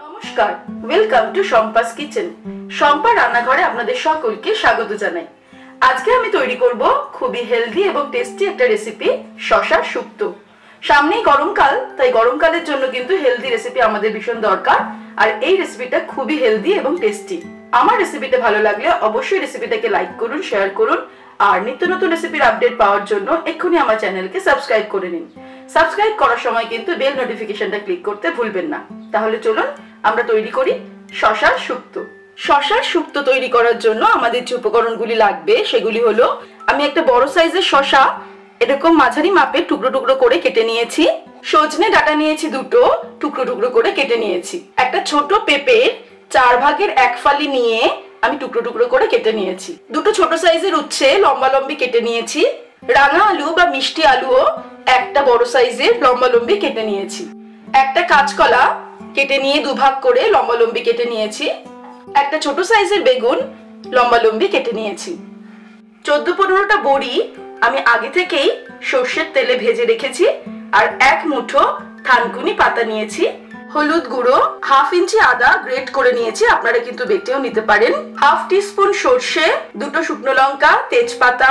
নমস্কার welcome to kitchen রান্নাঘরে আপনাদের সকলকে স্বাগত জানাই। আজকে আমি তৈরি করব খুবই হেলদি এবং টেস্টি একটা রেসিপি সামনেই গরমকাল তাই গরমকালের জন্য কিন্তু হেলদি রেসিপি আমাদের ভীষণ দরকার। আর এই রেসিপিটা খুবই হেলদি এবং টেস্টি আমার রেসিপিটা ভালো লাগলে অবশ্যই রেসিপিটাকে লাইক করুন শেয়ার করুন। আর নিত্য নতুন রেসিপির আপডেট পাওয়ার জন্য এক্ষুনি আমার চ্যানেলকে সাবস্ক্রাইব করে নিন। সাবস্ক্রাইব করার সময় কিন্তু বেল নোটিফিকেশনটা ক্লিক করতে ভুলবেন না। তাহলে চলুন আমরা তৈরি করি শশার শুক্তো শশার শুক্তো তৈরি করার জন্য আমাদের যে উপকরণগুলি লাগবে সেগুলি হলো, আমি একটা বড় সাইজের শশা, এরকম মাঝারি মাপের টুকরো টুকরো করে কেটে নিয়েছি। সজনে ডাটা নিয়েছি দুটো, টুকরো টুকরো করে কেটে নিয়েছি। একটা ছোট পেঁপের চার ভাগের এক ফালি নিয়ে আমি টুকরো টুকরো করে কেটে নিয়েছি। দুটো ছোট সাইজের উচ্ছে লম্বা লম্বি কেটে নিয়েছি। রাঙা আলু বা মিষ্টি আলুও একটা বড় সাইজের লম্বা লম্বি কেটে নিয়েছি। একটা কাঁচকলা কেটে নিয়ে দুভাগ করে লম্বা লম্বি কেটে নিয়েছি। একটা ছোট সাইজের বেগুন লম্বা লম্বি কেটে নিয়েছি। চোদ্দ পনেরোটা বড়ি আমি আগে থেকেই সর্ষের তেলে ভেজে রেখেছি আর এক মুঠো থানকুনি পাতা নিয়েছি। হলুদ গুঁড়ো, হাফ ইঞ্চি আদা গ্রেট করে নিয়েছি, আপনারা কিন্তু বেটেও নিতে পারেন। হাফ টিস্পুন সর্ষে, দুটো শুকনো লঙ্কা, তেজপাতা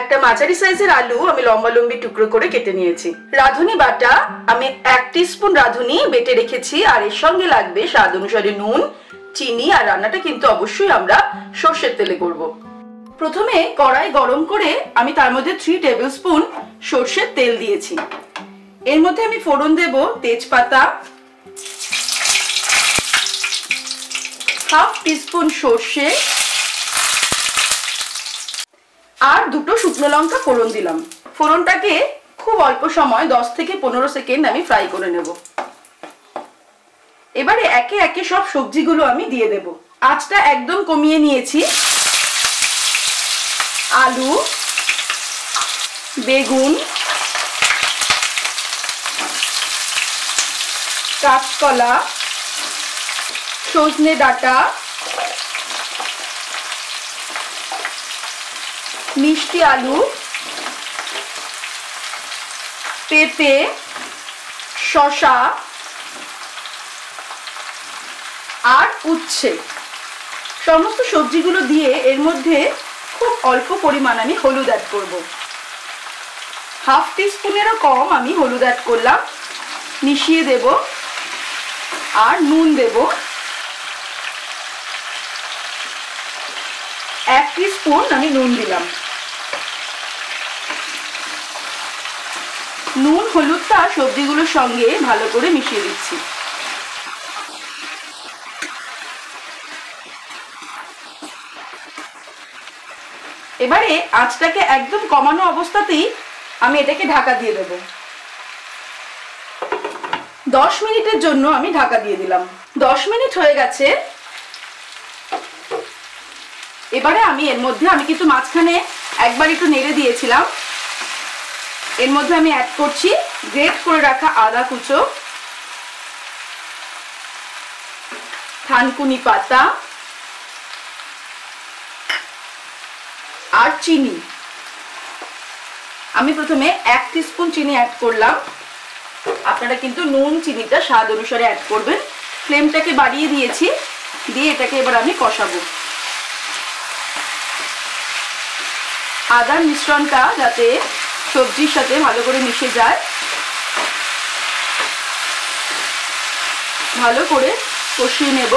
একটা মাঝারি সাইজের আলু আমি লম্বা লম্বি টুকরো করে কেটে নিয়েছি রাঁধুনি বাটা আমি এক টিস্পুন রাঁধুনি বেটে রেখেছি আর এর সঙ্গে লাগবে স্বাদ অনুসারে নুন, চিনি আর রান্নাটা কিন্তু অবশ্যই আমরা সর্ষের তেলে করব। প্রথমে কড়াই গরম করে আমি তার মধ্যে থ্রি টেবিল স্পুন সর্ষের তেল দিয়েছি এর মধ্যে আমি ফোড়ন দেব, তেজপাতা হাফ টিস্পুন সর্ষে আর দুটো শুকনো লঙ্কা ফোড়ন দিলাম। ফোড়নটাকে খুব অল্প সময়, দশ থেকে পনেরো সেকেন্ড আমি ফ্রাই করে নেব। এবারে একে একে সব সবজিগুলো আমি দিয়ে দেব। আঁচটা একদম কমিয়ে নিয়েছি। আলু, বেগুন, কাঁচকলা, সজনে ডাটা মিষ্টি আলু, পেঁপে শশা আর উচ্ছে। সমস্ত সবজিগুলো দিয়ে এর মধ্যে খুব অল্প পরিমাণ আমি হলুদ অ্যাড করব। হাফ টিস্পুনেরও কম আমি হলুদ অ্যাড করলাম। মিশিয়ে দেব আর নুন দেব। এক স্পুন আমি নুন দিলাম। নুন হলুদটা সবজিগুলোর সঙ্গে ভালো করে মিশিয়ে দিচ্ছি। এবারে আঁচটাকে একদম কমানো অবস্থাতেই আমি এটাকে ঢাকা দিয়ে দেব। দশ মিনিটের জন্য আমি ঢাকা দিয়ে দিলাম। দশ মিনিট হয়ে গেছে। এবারে আমি এর মধ্যে আমি কিন্তু মাঝখানে একবার একটু নেড়ে দিয়েছিলাম। এর মধ্যে আমি অ্যাড করছি গ্রেট করে রাখা আদা কুচো, থানকুনি পাতা আর চিনি। আমি প্রথমে এক স্পুন চিনি অ্যাড করলাম। আপনারা কিন্তু নুন, চিনিটা স্বাদ অনুসারে অ্যাড করবেন। ফ্লেমটাকে বাড়িয়ে দিয়েছি, দিয়ে এটাকে এবার আমি কষাবো। আদার মিশ্রণটা যাতে সবজির সাথে ভালো করে মিশে যায়। ভালো করে কষিয়ে নেব।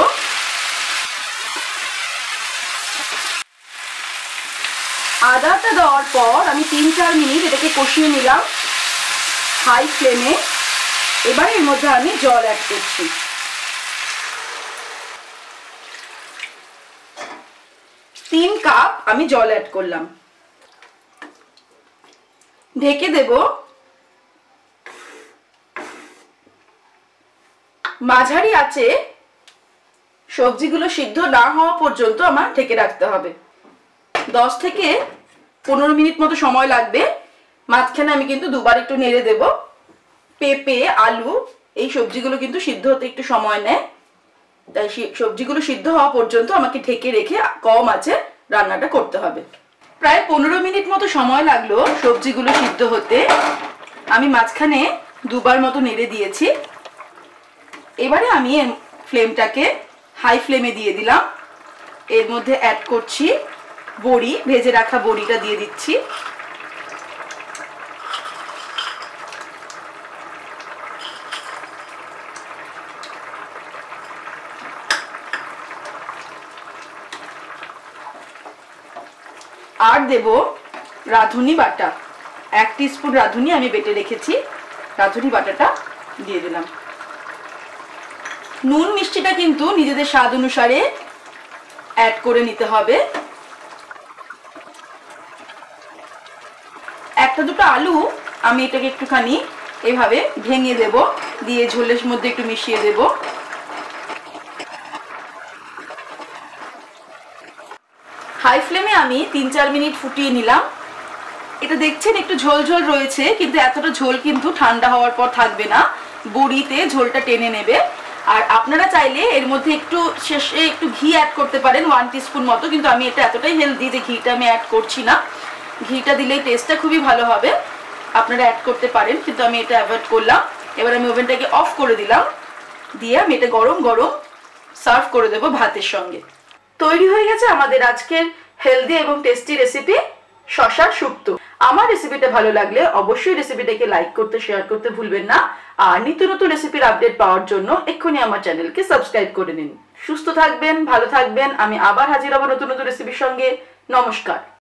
আদাটা দেওয়ার পর আমি তিন চার মিনিট এটাকে কষিয়ে নিলাম হাই ফ্লেমে। এবার এর মধ্যে আমি জল অ্যাড করছি। তিন কাপ আমি জল অ্যাড করলাম। ঢেকে দেব। মাঝারি আছে সবজিগুলো সিদ্ধ না হওয়া পর্যন্ত আমার ঢেকে রাখতে হবে। দশ থেকে পনেরো মিনিট মতো সময় লাগবে। মাঝখানে আমি কিন্তু দুবার একটু নেড়ে দেব। পেঁপে, আলু, এই সবজিগুলো কিন্তু সিদ্ধ হতে একটু সময় নেয়। তাই সবজিগুলো সিদ্ধ হওয়া পর্যন্ত আমাকে ঢেকে রেখে কম আছে রান্নাটা করতে হবে। প্রায় পনেরো মিনিট মতো সময় লাগল সবজিগুলো সিদ্ধ হতে। আমি মাঝখানে দুবার মতো নেড়ে দিয়েছি। এবারে আমি ফ্লেমটাকে হাই ফ্লেমে দিয়ে দিলাম। এর মধ্যে অ্যাড করছি বড়ি, ভেজে রাখা বড়িটা দিয়ে দিচ্ছি। আর দেব রাঁধুনি বাটা। এক স্পুন রাঁধুনি আমি বেটে রেখেছি। রাঁধুনি বাটাটা দিয়ে দিলাম। নুন মিষ্টিটা কিন্তু নিজেদের স্বাদ অনুসারে অ্যাড করে নিতে হবে। একটা দুটো আলু আমি এটাকে একটুখানি এভাবে ভেঙে দেব, দিয়ে ঝোলের মধ্যে একটু মিশিয়ে দেব। হাই ফ্লেমে আমি তিন চার মিনিট ফুটিয়ে নিলাম। এটা দেখছেন একটু ঝোল ঝোল রয়েছে, কিন্তু এতটা ঝোল কিন্তু ঠান্ডা হওয়ার পর থাকবে না। বড়িতে ঝোলটা টেনে নেবে। আর আপনারা চাইলে এর মধ্যে একটু শেষে একটু ঘি অ্যাড করতে পারেন ওয়ান টিস্পুন মতো, কিন্তু আমি এটা এতটাই হেলদি যে ঘিটা আমি অ্যাড করছি না। ঘিটা দিলে টেস্টটা খুবই ভালো হবে। আপনারা অ্যাড করতে পারেন, কিন্তু আমি এটা অ্যাভয়েড করলাম। এবার আমি ওভেনটাকে অফ করে দিলাম। দিয়ে আমি এটা গরম গরম সার্ভ করে দেবো ভাতের সঙ্গে। তৈরি হয়ে গেছে আমাদের আজকের হেলদি এবং টেস্টি রেসিপি শশার শুক্তো। আমার রেসিপিটা ভালো লাগলে অবশ্যই রেসিপিটাকে লাইক করতে শেয়ার করতে ভুলবেন না। আর নিত্য নতুন রেসিপির আপডেট পাওয়ার জন্য এক্ষুনি আমার চ্যানেলকে সাবস্ক্রাইব করে নিন। সুস্থ থাকবেন, ভালো থাকবেন। আমি আবার হাজির হব নতুন নতুন রেসিপির সঙ্গে। নমস্কার।